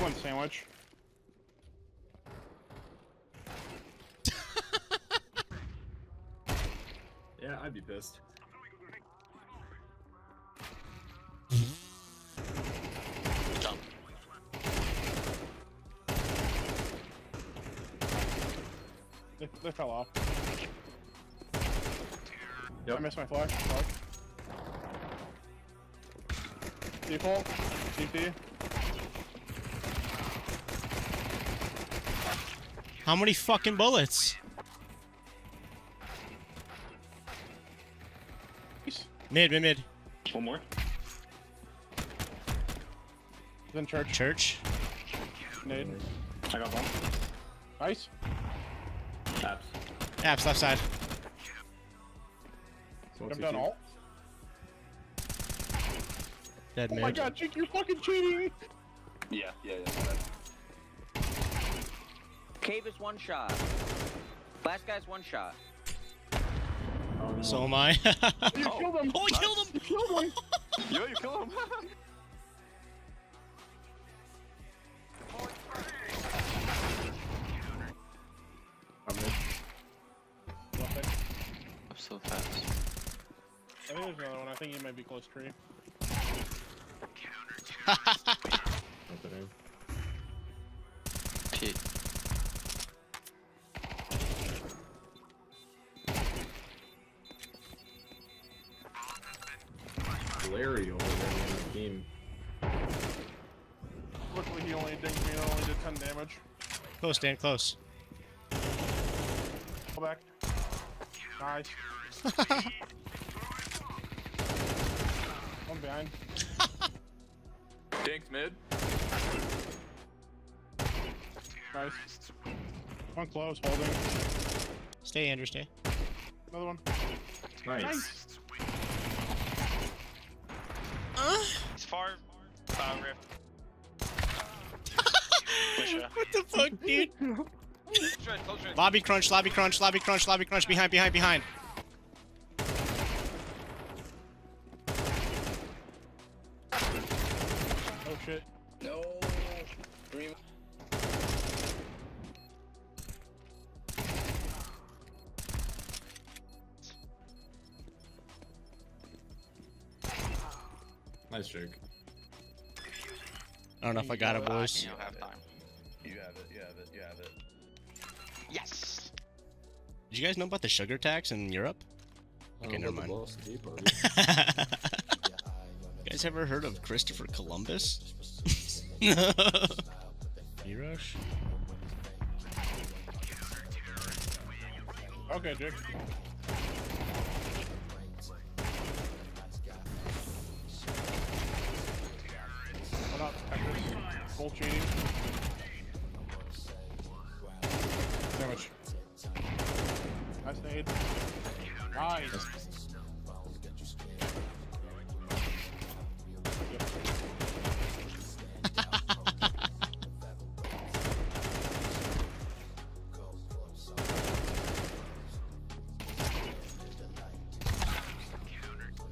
one sandwich. Yeah, I'd be pissed. They, they fell off. Yep. I missed my flash. Default. CT. How many fucking bullets? Mid, mid, mid. One more. He's in church. Church. Nade. I got one. Nice. Taps. Apps left side. Smoke Jump down CT. alt. Dead Oh mid. my god, Jake, you're fucking cheating! Yeah, yeah, yeah. Cave is one shot. Last guy's one shot. Oh, no. So am I. Oh. Oh, you killed him! oh, I killed him! You killed him! Yo, you kill him. I'm in. Nothing. I'm so fast. I think there's another one. I think he might be close tree. Nothing in. Pete. Larry over there in the game. Luckily, he only dinged me and only did 10 damage. Close, Dan, close. Pull back. Nice. One behind. Dinks mid. Nice. One close, holding. Stay, Andrew, stay. Another one. Nice. It's far. Uh, rift. what the fuck, dude? Close red, close red. Lobby crunch, lobby crunch, lobby crunch, lobby crunch, behind, behind, behind. Oh shit. No. Green. Nice Jake. I don't know if I got it, boys. You know, halftime. You have it. You have it. You have it. Yes. Did you guys know about the sugar tax in Europe? Okay, never mind. You guys ever heard of Christopher Columbus? E-Rush? Okay, Jake. Full cheating. Sandwich. Nice nade. Nice.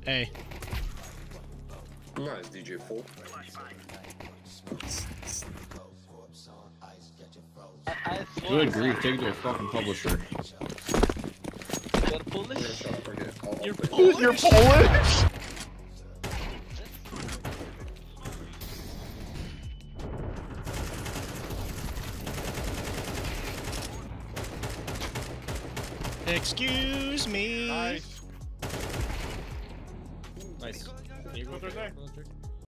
Hey, Nice DJ Full. good grief, take it to a fucking publisher. You're Polish. you're Dude, you're Polish? Excuse me. Nice. Nice. Can you go right there?